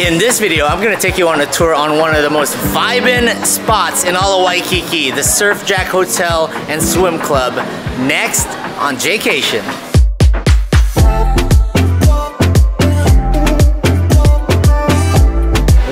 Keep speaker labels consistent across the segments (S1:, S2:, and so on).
S1: In this video, I'm gonna take you on a tour on one of the most vibin' spots in all of Waikiki, the Surfjack Hotel and Swim Club. Next on Jaycation.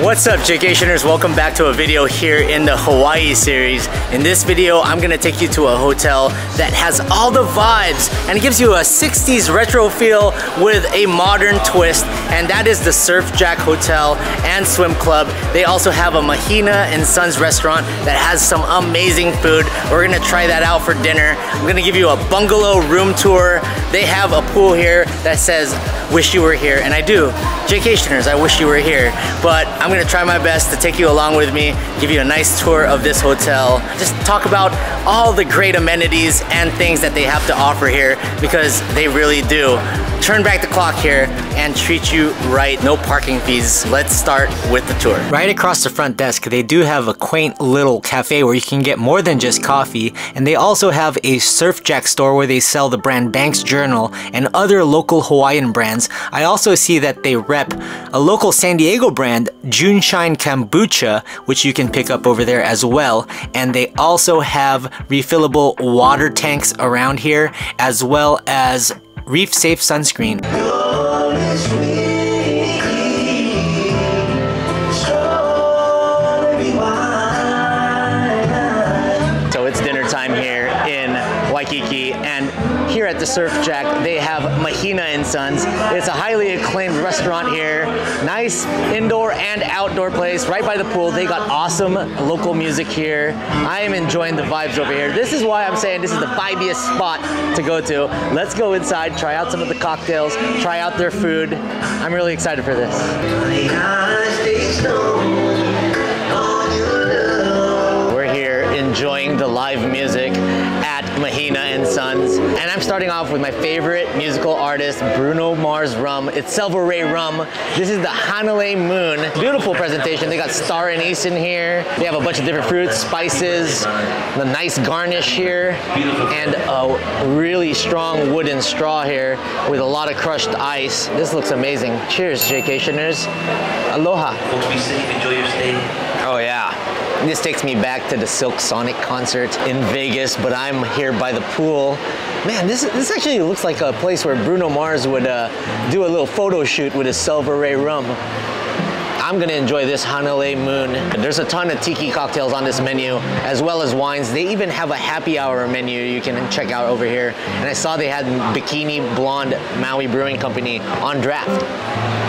S1: What's up Jaycationers? Welcome back to a video here in the Hawaii series. In this video, I'm gonna take you to a hotel that has all the vibes and it gives you a 60s retro feel with a modern twist and that is the Surfjack Hotel and Swim Club. They also have a Mahina and Suns restaurant that has some amazing food. We're gonna try that out for dinner. I'm gonna give you a bungalow room tour. They have a pool here that says, wish you were here, and I do. Jaycationers, I wish you were here. But I'm gonna try my best to take you along with me, give you a nice tour of this hotel, just talk about all the great amenities and things that they have to offer here because they really do. Turn back the clock here and treat you right. No parking fees. Let's start with the tour. Right across the front desk, they do have a quaint little cafe where you can get more than just coffee. And they also have a Surfjack store where they sell the brand Banks Journal and other local Hawaiian brands. I also see that they rep a local San Diego brand, Juneshine Kombucha, which you can pick up over there as well. And they also have refillable water tanks around here, as well as reef safe sunscreen. So it's dinner time here in Waikiki and here at the Surf Jack they have Mahina and Suns. It's a highly acclaimed restaurant here. Nice indoor and outdoor place right by the pool. They got awesome local music here. I am enjoying the vibes over here. This is why I'm saying this is the vibiest spot to go to. Let's go inside, try out some of the cocktails, try out their food. I'm really excited for this. We're here enjoying the live music Mahina and Suns. And I'm starting off with my favorite musical artist, Bruno Mars Rum. It's SelvaRey Rum. This is the Hanalei Moon. Beautiful presentation. They got star anise in here. They have a bunch of different fruits, spices, the nice garnish here, and a really strong wooden straw here with a lot of crushed ice. This looks amazing. Cheers, Jaycationers. Aloha.
S2: Hope to be safe. Enjoy your stay.
S1: Oh yeah. This takes me back to the Silk Sonic concert in Vegas, but I'm here by the pool. Man, this, this actually looks like a place where Bruno Mars would uh, do a little photo shoot with his SelvaRey rum. I'm gonna enjoy this Hanalei Moon. There's a ton of tiki cocktails on this menu, as well as wines. They even have a happy hour menu you can check out over here. And I saw they had Bikini Blonde Maui Brewing Company on draft.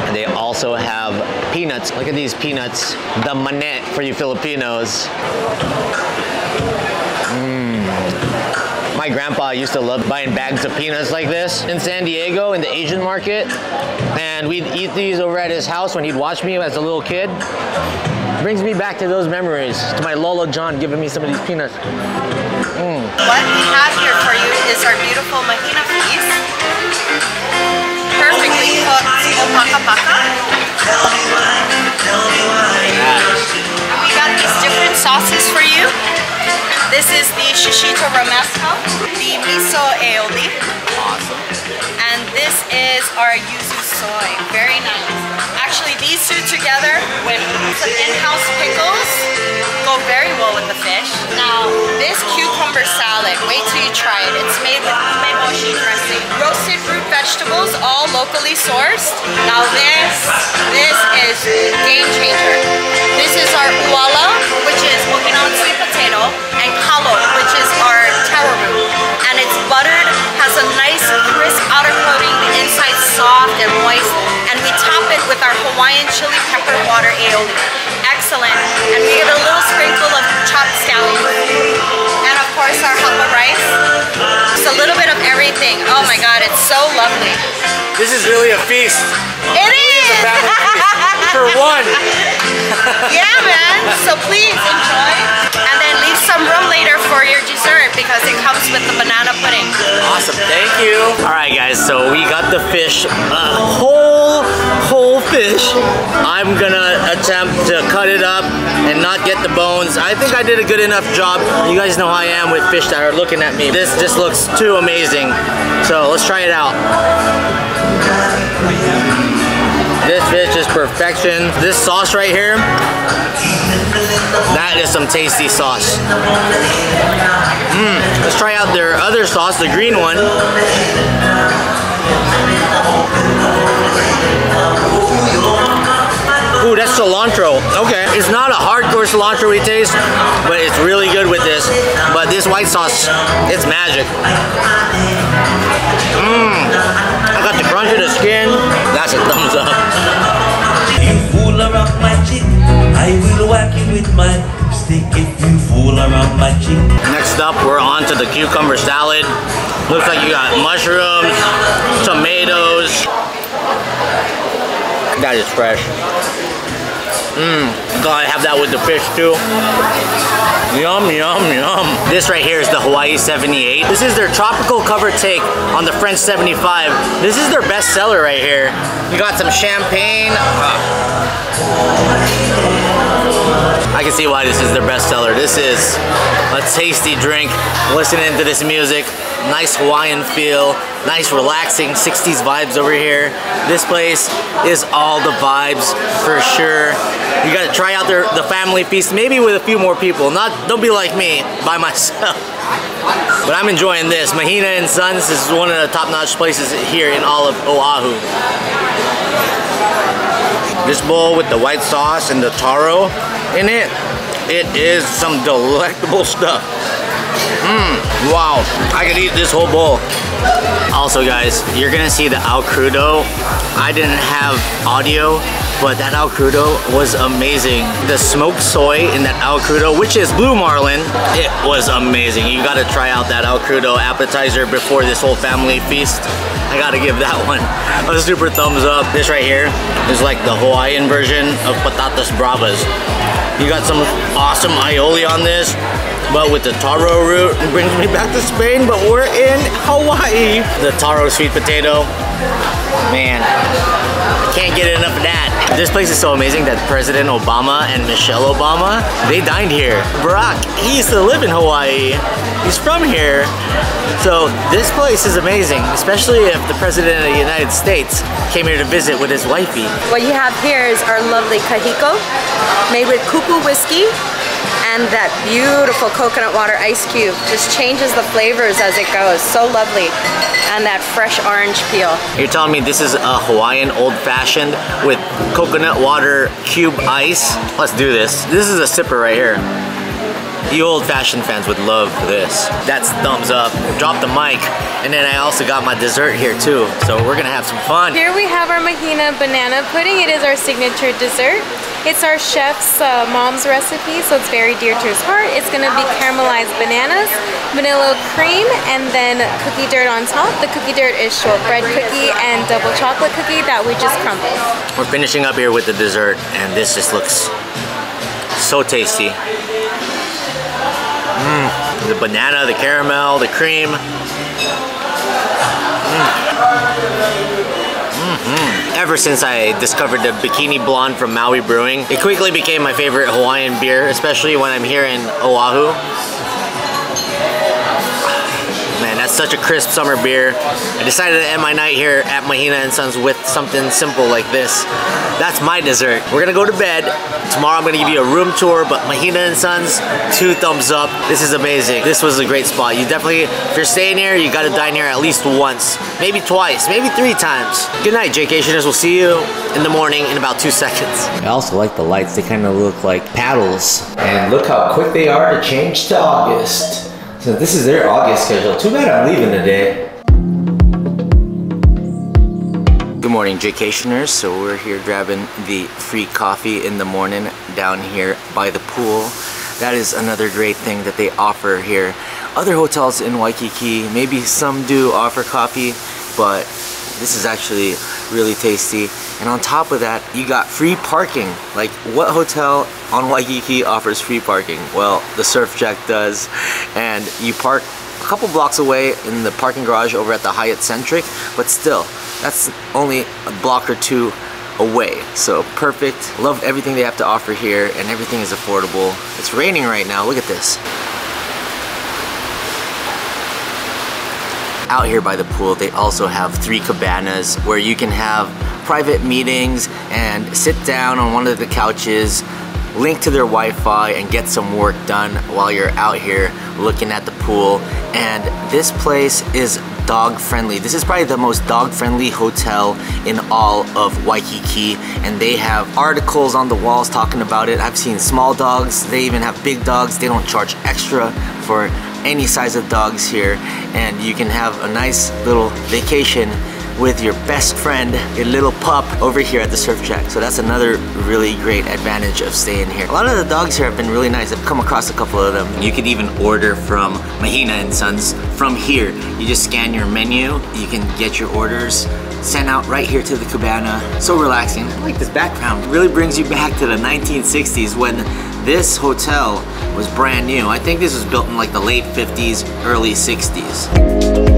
S1: And they also have peanuts. Look at these peanuts. The manet for you Filipinos. Mm. My grandpa used to love buying bags of peanuts like this in San Diego in the Asian market. And we'd eat these over at his house when he'd watch me as a little kid. Brings me back to those memories, to my Lolo John giving me some of these peanuts.
S3: What we have here for you is our beautiful Mahina feast. Perfectly cooked opakapaka. And we got these different sauces for you. This is the shishito romesco, the miso aioli. And this is our yuzu soy. Very nice. Actually, these two together with some in-house pickles go very well with the fish. Now, this cucumber salad, wait till you try it. It's made with umeboshi dressing. Roasted root vegetables, all locally sourced. Now this, this is game changer. This is our uala, which is Okinawan sweet potato, and kalo, which is our taro root. And it's buttered, Hawaiian chili pepper water aioli. Excellent. And we get a little sprinkle of chopped scallions. And of course our hapa rice. Just a little bit of everything. Oh my god, it's so lovely.
S1: This is really a feast.
S3: It is!
S1: family feast for one.
S3: yeah, man. So please enjoy. And then leave some room later for your dessert because it comes with the banana pudding.
S1: Awesome, thank you. All right, guys, so we got the fish, a whole, whole fish. I'm gonna attempt to cut it up and not get the bones. I think I did a good enough job. You guys know how I am with fish that are looking at me. This just looks too amazing. So let's try it out. This fish is perfection. This sauce right here, that is some tasty sauce. Mmm. Let's try out their other sauce, the green one. Ooh, that's cilantro. Okay. It's not a hardcore cilantro taste, but it's really good with this. But this white sauce, it's magic. Mmm. I got the crunch of the skin. That's a thumbs up.
S2: You fool around my chick, I will whack you with my stick if you fool around my chick.
S1: Next up, we're on to the cucumber salad. Looks like you got mushrooms, tomatoes. That is fresh. Mmm, gotta have that with the fish too. Yum, yum, yum. This right here is the Hawaii 78. This is their tropical cover take on the French 75. This is their best seller right here. You got some champagne. Ah. I can see why this is their best seller. This is a tasty drink. Listening to this music, nice Hawaiian feel, nice relaxing 60s vibes over here. This place is all the vibes for sure. You gotta try out their the family feast, maybe with a few more people. Not don't be like me by myself. But I'm enjoying this. Mahina and Suns is one of the top-notch places here in all of Oahu. This bowl with the white sauce and the taro in it, it is some delectable stuff. Mmm, wow, I could eat this whole bowl. Also guys, you're gonna see the al crudo. I didn't have audio, but that al crudo was amazing. The smoked soy in that al crudo, which is blue marlin, it was amazing. You gotta try out that al crudo appetizer before this whole family feast. I gotta give that one a super thumbs up. This right here is like the Hawaiian version of patatas bravas. You got some awesome aioli on this, but with the taro root, it brings me back to Spain, but we're in Hawaii. The taro sweet potato, man, can't get enough of that. This place is so amazing that President Obama and Michelle Obama, they dined here. Barack, he used to live in Hawaii. He's from here. So this place is amazing, especially if the President of the United States came here to visit with his wifey.
S3: What you have here is our lovely kahiko, made with kupu whiskey, and that beautiful coconut water ice cube just changes the flavors as it goes. So lovely. And that fresh orange peel.
S1: You're telling me this is a Hawaiian old fashioned with coconut water cube ice? Let's do this. This is a sipper right here. You old fashioned fans would love this. That's thumbs up. Drop the mic. And then I also got my dessert here too. So we're gonna have some fun.
S4: Here we have our Mahina banana pudding. It is our signature dessert. It's our chef's uh, mom's recipe, so it's very dear to his heart. It's gonna be caramelized bananas, vanilla cream, and then cookie dirt on top. The cookie dirt is shortbread cookie and double chocolate cookie that we just crumbled.
S1: We're finishing up here with the dessert and this just looks so tasty. Mm, the banana, the caramel, the cream. Mm. Mm-hmm. Ever since I discovered the Bikini Blonde from Maui Brewing, it quickly became my favorite Hawaiian beer, especially when I'm here in Oahu. That's such a crisp summer beer. I decided to end my night here at Mahina and Suns with something simple like this. That's my dessert. We're gonna go to bed. Tomorrow I'm gonna give you a room tour, but Mahina and Suns, two thumbs up. This is amazing. This was a great spot. You definitely, if you're staying here, you gotta dine here at least once, maybe twice, maybe three times. Good night, Jaycationers. We'll see you in the morning in about two seconds. I also like the lights. They kind of look like paddles.
S5: And look how quick they are to change to August. So this is their August schedule. Too bad I'm leaving today.
S1: Good morning, vacationers. So we're here grabbing the free coffee in the morning down here by the pool. That is another great thing that they offer here. Other hotels in Waikiki, maybe some do offer coffee, but this is actually really tasty. And on top of that, you got free parking. Like what hotel on Waikiki offers free parking? Well, the Surfjack does. And you park a couple blocks away in the parking garage over at the Hyatt Centric, but still, that's only a block or two away. So perfect. Love everything they have to offer here and everything is affordable. It's raining right now. Look at this. Out here by the pool, they also have three cabanas where you can have private meetings and sit down on one of the couches link to their Wi-Fi and get some work done while you're out here looking at the pool. And this place is dog friendly. This is probably the most dog friendly hotel in all of Waikiki and they have articles on the walls talking about it. I've seen small dogs, they even have big dogs. They don't charge extra for any size of dogs here and you can have a nice little vacation with your best friend, your little pup over here at the Surfjack. So that's another really great advantage of staying here. A lot of the dogs here have been really nice. I've come across a couple of them. You can even order from Mahina and Suns from here. You just scan your menu, you can get your orders sent out right here to the cabana. So relaxing. I like this background. It really brings you back to the 1960s when this hotel was brand new. I think this was built in like the late 50s, early 60s.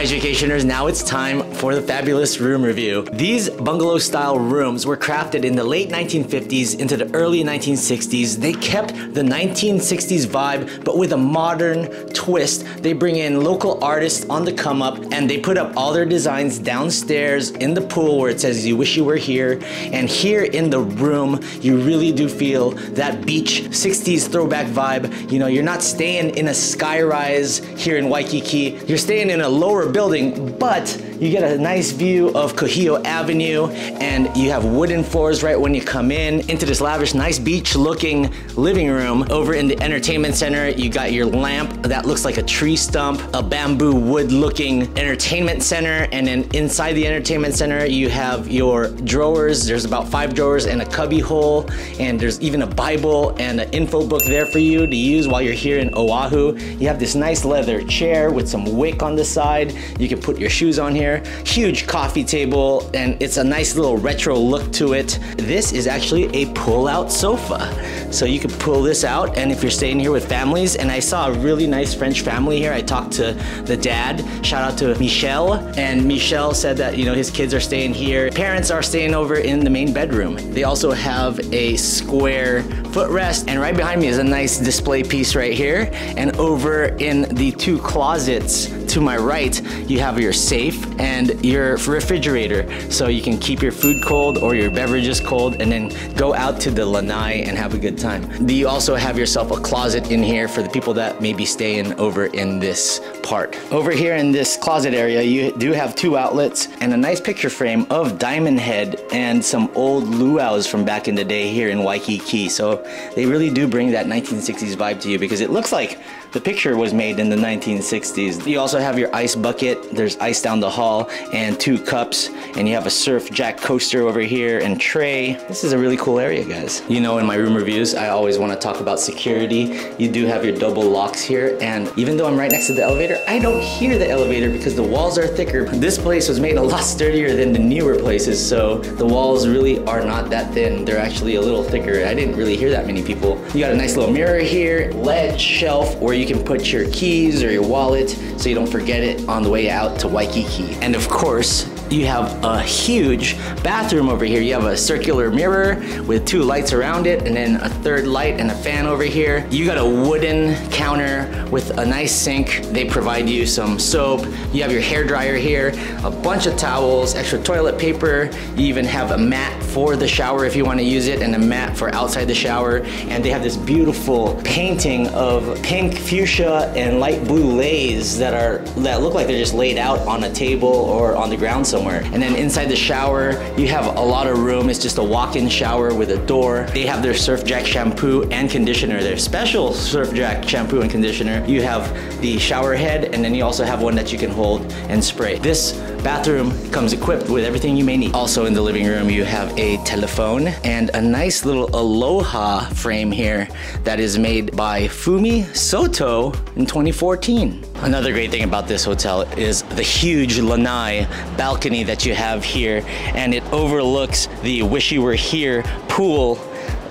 S1: Alright vacationers, now it's time for the fabulous room review. These bungalow style rooms were crafted in the late 1950s into the early 1960s. They kept the 1960s vibe but with a modern twist. They bring in local artists on the come up and they put up all their designs downstairs in the pool where it says you wish you were here. And here in the room, you really do feel that beach 60s throwback vibe. You know, you're not staying in a skyrise here in Waikiki. You're staying in a lower building, but you get a nice view of Kuhio Avenue and you have wooden floors right when you come in into this lavish, nice beach looking living room. Over in the entertainment center, you got your lamp that looks like a tree stump, a bamboo wood looking entertainment center. And then inside the entertainment center, you have your drawers. There's about five drawers and a cubby hole. And there's even a Bible and an info book there for you to use while you're here in Oahu. You have this nice leather chair with some wick on the side. You can put your shoes on here here. Huge coffee table and it's a nice little retro look to it. This is actually a pull-out sofa. So you can pull this out and if you're staying here with families, and I saw a really nice French family here. I talked to the dad, shout out to Michel, and Michel said that, you know, his kids are staying here. Parents are staying over in the main bedroom. They also have a square footrest and right behind me is a nice display piece right here. And over in the two closets to my right, you have your safe and your refrigerator. So you can keep your food cold or your beverages cold and then go out to the lanai and have a good time. You also have yourself a closet in here for the people that may be staying over in this part. Over here in this closet area, you do have two outlets and a nice picture frame of Diamond Head and some old luau's from back in the day here in Waikiki. So they really do bring that 1960s vibe to you because it looks like the picture was made in the 1960s. You also have your ice bucket. There's ice down the hall and two cups. And you have a Surfjack coaster over here and tray. This is a really cool area, guys. You know, in my room reviews, I always want to talk about security. You do have your double locks here. And even though I'm right next to the elevator, I don't hear the elevator because the walls are thicker. This place was made a lot sturdier than the newer places. So the walls really are not that thin. They're actually a little thicker. I didn't really hear that many people. You got a nice little mirror here, ledge shelf where you can put your keys or your wallet so you don't forget it on the way out to Waikiki. And of course, you have a huge bathroom over here. You have a circular mirror with two lights around it and then a third light and a fan over here. You got a wooden counter with a nice sink. They provide you some soap. You have your hair dryer here, a bunch of towels, extra toilet paper. You even have a mat for the shower if you want to use it and a mat for outside the shower. And they have this beautiful painting of pink fuchsia and light blue leis that are that look like they're just laid out on a table or on the ground somewhere somewhere. And then inside the shower, you have a lot of room. It's just a walk-in shower with a door. They have their Surfjack shampoo and conditioner, their special Surfjack shampoo and conditioner. You have the shower head, and then you also have one that you can hold and spray. This bathroom comes equipped with everything you may need. Also in the living room, you have a telephone and a nice little Aloha frame here that is made by Fumi Soto in 2014. Another great thing about this hotel is the huge lanai balcony that you have here and it overlooks the Wish You Were Here pool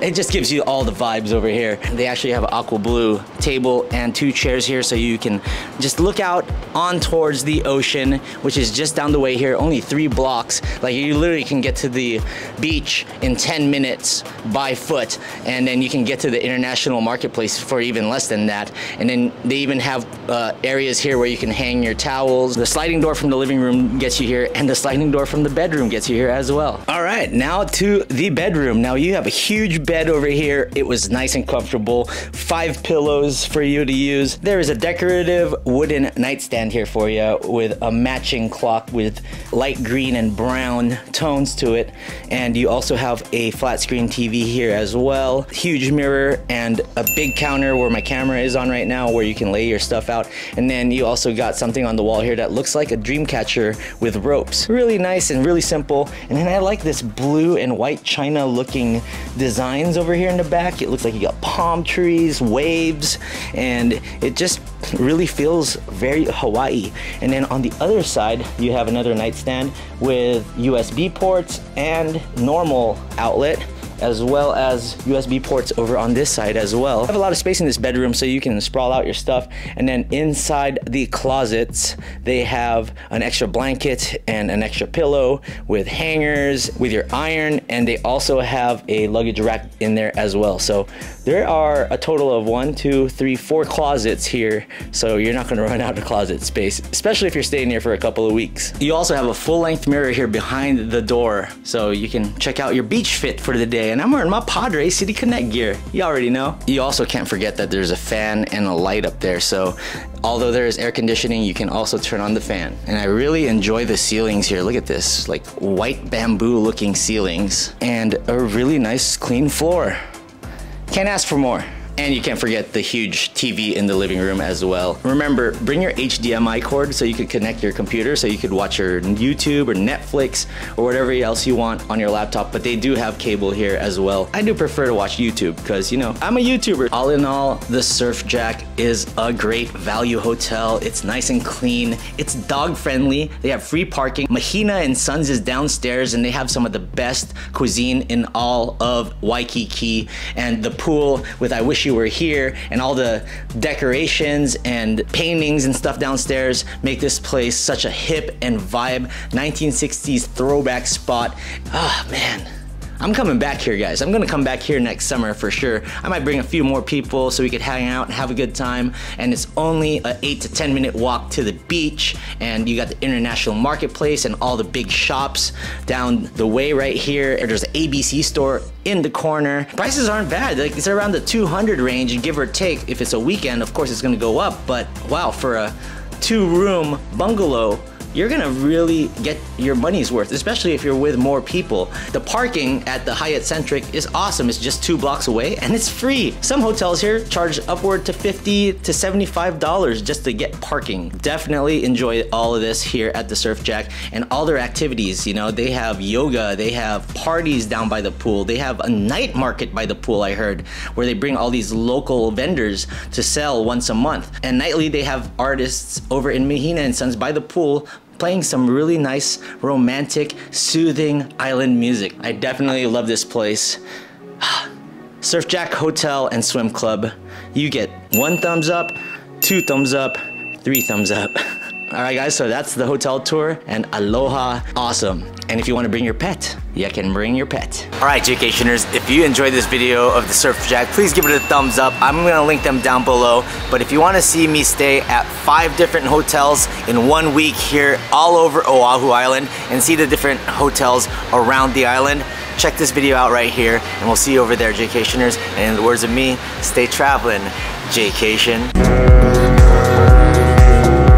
S1: it just gives you all the vibes over here. They actually have aqua blue table and two chairs here so you can just look out on towards the ocean, which is just down the way here, only three blocks. Like you literally can get to the beach in 10 minutes by foot, and then you can get to the international marketplace for even less than that. And then they even have uh, areas here where you can hang your towels. The sliding door from the living room gets you here, and the sliding door from the bedroom gets you here as well. All right, now to the bedroom. Now you have a huge bed over here. It was nice and comfortable. Five pillows for you to use. There is a decorative wooden nightstand here for you with a matching clock with light green and brown tones to it. And you also have a flat screen TV here as well. Huge mirror and a big counter where my camera is on right now where you can lay your stuff out. And then you also got something on the wall here that looks like a dream catcher with ropes. Really nice and really simple. And then I like this blue and white china looking designs over here in the back. It looks like you got palm trees, waves, and it just really feels very Hawaii. And then on the other side, you have another nightstand with USB ports and normal outlet as well as USB ports over on this side as well. I have a lot of space in this bedroom so you can sprawl out your stuff. And then inside the closets, they have an extra blanket and an extra pillow with hangers, with your iron, and they also have a luggage rack in there as well. So there are a total of one, two, three, four closets here. So you're not gonna run out of closet space, especially if you're staying here for a couple of weeks. You also have a full length mirror here behind the door. So you can check out your beach fit for the day and I'm wearing my Padre City Connect gear. You already know. You also can't forget that there's a fan and a light up there. So although there is air conditioning, you can also turn on the fan. And I really enjoy the ceilings here. Look at this, like white bamboo looking ceilings and a really nice clean floor. Can't ask for more. And you can't forget the huge TV in the living room as well. Remember, bring your HDMI cord so you could connect your computer so you could watch your YouTube or Netflix or whatever else you want on your laptop, but they do have cable here as well. I do prefer to watch YouTube because, you know, I'm a YouTuber. All in all, the Surfjack is a great value hotel. It's nice and clean. It's dog friendly. They have free parking. Mahina and Suns is downstairs and they have some of the best cuisine in all of Waikiki. And the pool with I Wish You you were here and all the decorations and paintings and stuff downstairs make this place such a hip and vibe 1960s throwback spot. Oh, man. I'm coming back here, guys. I'm gonna come back here next summer for sure. I might bring a few more people so we could hang out and have a good time. And it's only a eight to 10 minute walk to the beach. And you got the International Marketplace and all the big shops down the way right here. There's an ABC store in the corner. Prices aren't bad. Like it's around the 200 range, and give or take. If it's a weekend, of course it's gonna go up. But wow, for a two room bungalow, you're gonna really get your money's worth, especially if you're with more people. The parking at the Hyatt Centric is awesome. It's just two blocks away and it's free. Some hotels here charge upward to 50 to $75 just to get parking. Definitely enjoy all of this here at the Surfjack and all their activities. You know, they have yoga, they have parties down by the pool, they have a night market by the pool, I heard, where they bring all these local vendors to sell once a month. And nightly, they have artists over in Mahina and Suns by the pool playing some really nice, romantic, soothing island music. I definitely love this place. Surfjack Hotel and Swim Club. You get one thumbs up, two thumbs up, three thumbs up. All right guys, so that's the hotel tour and aloha awesome. And if you want to bring your pet, you can bring your pet. All right, Jaycationers, if you enjoyed this video of the Surfjack, please give it a thumbs up. I'm gonna link them down below. But if you wanna see me stay at five different hotels in one week here all over Oahu Island and see the different hotels around the island, check this video out right here and we'll see you over there, Jaycationers. And in the words of me, stay traveling, Jaycation.